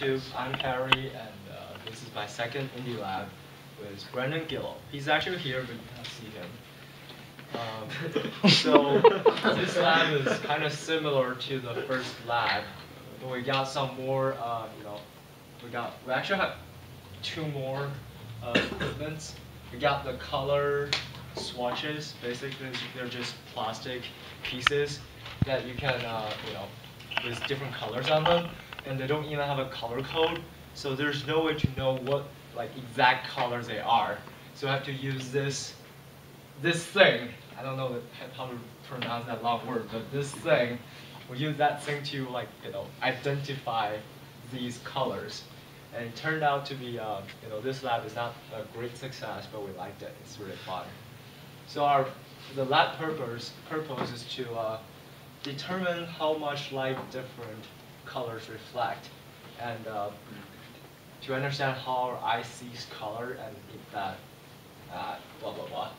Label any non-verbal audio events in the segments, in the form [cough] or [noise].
YouTube. I'm Harry, and uh, this is my second indie lab with Brandon Gill. He's actually here, but you can't see him. Um, [laughs] so this lab is kind of similar to the first lab. But we got some more, uh, you know, we got we actually have two more uh, equipments. We got the color swatches. Basically, they're just plastic pieces that you can, uh, you know, with different colors on them, and they don't even have a color code, so there's no way to know what like exact colors they are. So I have to use this this thing. I don't know how to pronounce that long word, but this thing, we use that thing to like you know identify these colors. And it turned out to be, uh, you know, this lab is not a great success, but we liked it. It's really fun. So our the lab purpose purpose is to uh, determine how much light different colors reflect, and uh, to understand how our eye sees color and that uh, blah blah blah.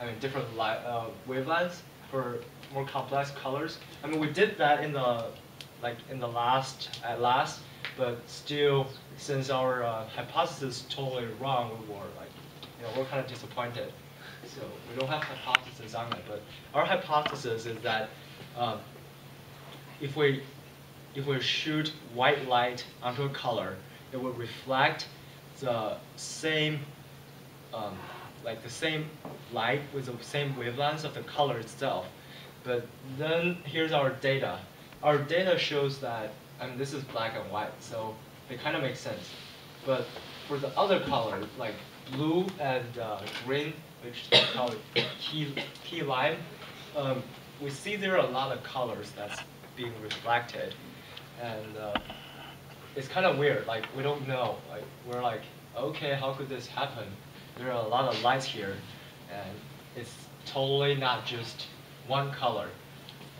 I mean different light uh, wavelengths for more complex colors. I mean we did that in the like in the last at last, but still since our uh, hypothesis totally wrong, we were like you know we're kind of disappointed. So we don't have hypothesis on it, but our hypothesis is that um, if we if we shoot white light onto a color, it will reflect the same um, like the same light with the same wavelengths of the color itself. But then here's our data. Our data shows that, I mean, this is black and white, so it kind of makes sense. But for the other colors, like blue and uh, green, which they call it key, key lime, um, we see there are a lot of colors that's being reflected. And uh, it's kind of weird, like we don't know. Like we're like, okay, how could this happen? There are a lot of lights here, and it's totally not just one color.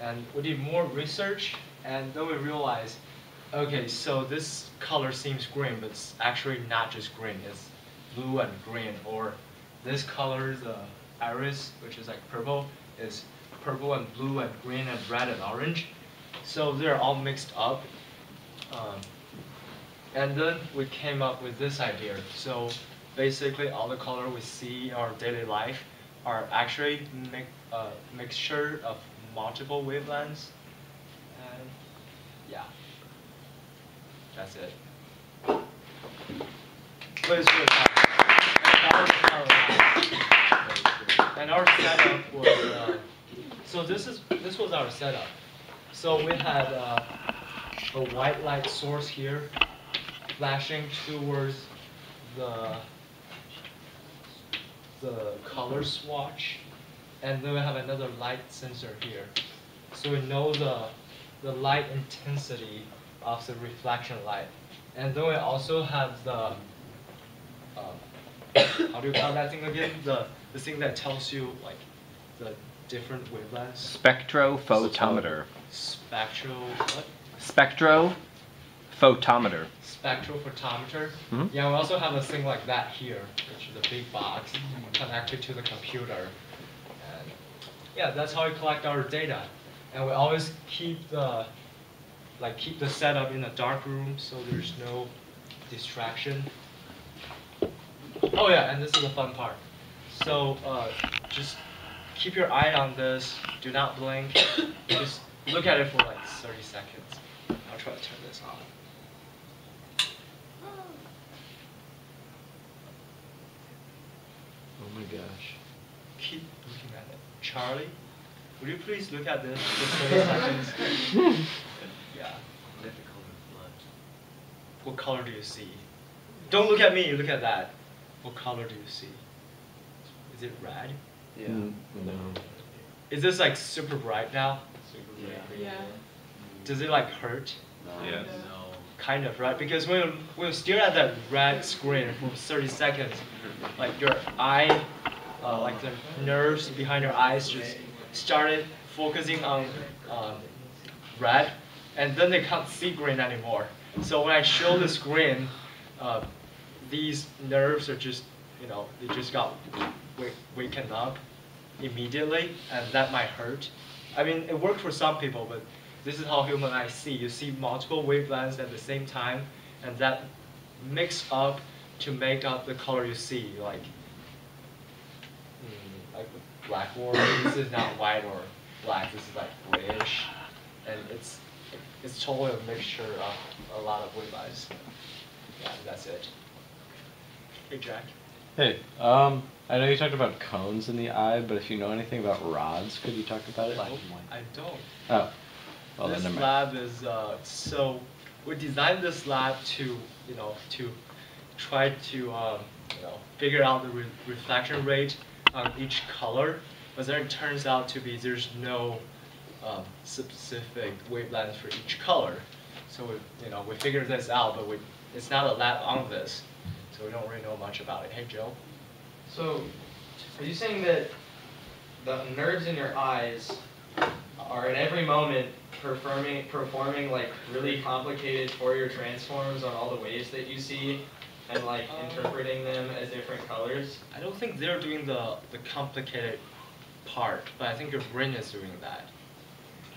And we did more research, and then we realized, okay, so this color seems green, but it's actually not just green. It's blue and green, or this color, the iris, which is like purple, is purple and blue and green and red and orange. So they're all mixed up. Um, and then we came up with this idea. So basically all the color we see in our daily life are actually mi uh, mixture of multiple wavelengths. And yeah, that's it. Please and our setup was, uh, so this is this was our setup. So we had uh, a white light source here, flashing towards the the color swatch, and then we have another light sensor here. So we know the the light intensity of the reflection light, and then we also have the uh, [coughs] how do you call that thing again? The the thing that tells you like the different wavelengths. Spectrophotometer. Spectral what? Spectrophotometer. Spectrophotometer. Mhm. Yeah, we also have a thing like that here, which is a big box connected to the computer. And yeah, that's how we collect our data. And we always keep the like keep the setup in a dark room so there's no distraction. Oh yeah, and this is the fun part. So uh, just keep your eye on this. Do not blink. [coughs] just look at it for like 30 seconds. I'll try to turn this on. Oh my gosh. Keep looking at it. Charlie, would you please look at this for 30 seconds? [laughs] yeah. What color do you see? Don't look at me, look at that. What color do you see? Is it red? Yeah. Mm. No. Is this like super bright now? Super bright. Yeah. Does it like hurt? Yes. Kind of, right? Because when you, when you stare at that red screen for 30 seconds, [laughs] like your eye, uh, like the nerves behind your eyes just started focusing on um, red, and then they can't see green anymore. So when I show the screen, uh, these nerves are just, you know, they just got w- waken up immediately, and that might hurt. I mean, it worked for some people, but this is how human eyes see. You see multiple wavelengths at the same time, and that mix up to make up the color you see, like mm, like black or [coughs] this is not white or black. This is like grayish, and it's it's totally a mixture of a lot of wavelengths. Yeah, that's it. Hey Jack. Hey, um, I know you talked about cones in the eye, but if you know anything about rods, could you talk about it? Nope, I don't. Oh, well this then never lab is uh, so we designed this lab to you know to try to um, you know figure out the re reflection rate on each color, but then it turns out to be there's no um, specific wavelength for each color. So we you know we figured this out, but we it's not a lab on this, so we don't really know much about it. Hey Joe. So, are you saying that the nerves in your eyes are at every moment performing performing like really complicated Fourier transforms on all the waves that you see, and like Uh, interpreting them as different colors? I don't think they're doing the, the complicated part, but I think your brain is doing that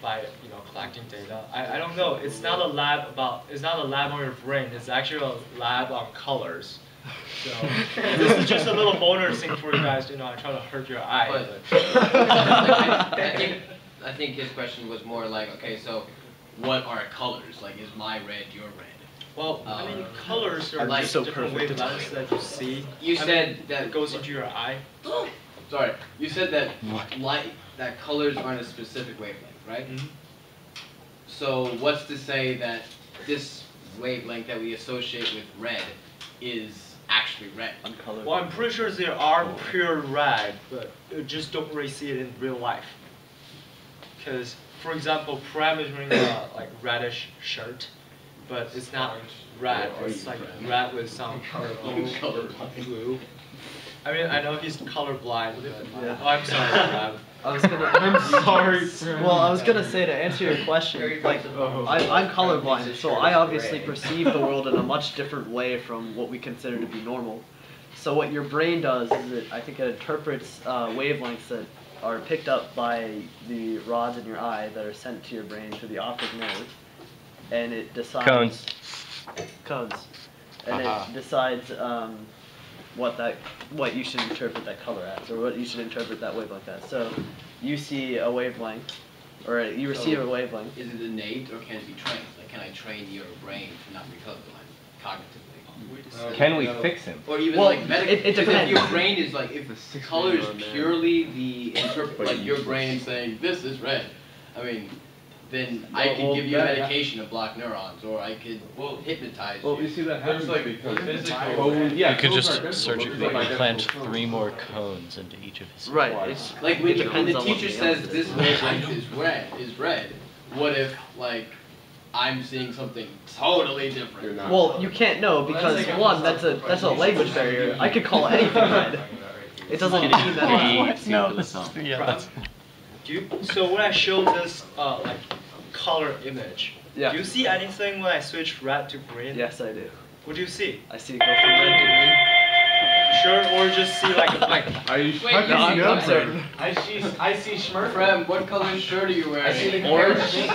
by you know collecting data. I, I don't know. It's not a lab about. It's not a lab on your brain. It's actually a lab on colors. So this is just a little bonus thing for you guys. You know, I try to hurt your eye. But- [laughs] but- I think, I think his question was more like, okay, so what are colors? Like, is my red your red? well, I mean, Uh, colors are like- so different perfect. wavelengths that you see. You I mean, said that it goes into your eye. [gasps] Sorry, you said that What? light, that colors aren't a specific wavelength, right? Mhm. So what's to say that this wavelength that we associate with red is actually red? Well, I'm pretty sure there are pure red, but you just don't really see it in real life. Because, for example, Prem is wearing a [coughs] like reddish shirt, but it's not red. It's like red with some [laughs] blue. Colorblind. blue. I mean, I know he's colorblind, but Yeah. oh, I'm sorry, [laughs] Prem. I was gonna. I'm [laughs] sorry. [laughs] Well, I was gonna say to answer your question, like I, I'm colorblind, so I obviously perceive the world in a much different way from what we consider to be normal. So what your brain does is it, I think it interprets uh, wavelengths that are picked up by the rods in your eye that are sent to your brain through the optic nerve, and it decides Cones. cones, and Aha. it decides um, what that what you should interpret that color as, or what you should interpret that wavelength as. So you see a wavelength, or you receive a wavelength. Is it innate or can it be trained? Like, can I train your brain to not be colorblind cognitively? Uh, can we fix him? Or even Well, like medically? it- it If depends. your brain is like, if the color is purely the interpret, like your brain saying this is red, I mean, then I Well, could well, give you that- medication to block neurons, or I could Well, hypnotize Well, you you. see that There's happens like because physical- Well, yeah, You could cones just identical, surgically but they're implant identical three more cones into each of his. Right. It's Like when, you, when depends the on what teacher the says answer this is. wavelength is red, is red, what if like I'm seeing something totally different? You're not. Well, you can't know because one, that's a that's a language barrier. I could call [laughs] anything red. It doesn't mean that. it's- [laughs] No, [laughs] that's not. Yeah, that's. do you, so when I show this uh, like color image, Yeah. do you see anything when I switch red to green? Yes, I do. What do you see? I see it go from red to green. Sure, or just see like like [laughs] Are you? Wait, no, I'm- I'm know? certain. I see I see Schmurf. Prem, what color shirt are you wearing? I see the Orange? orange.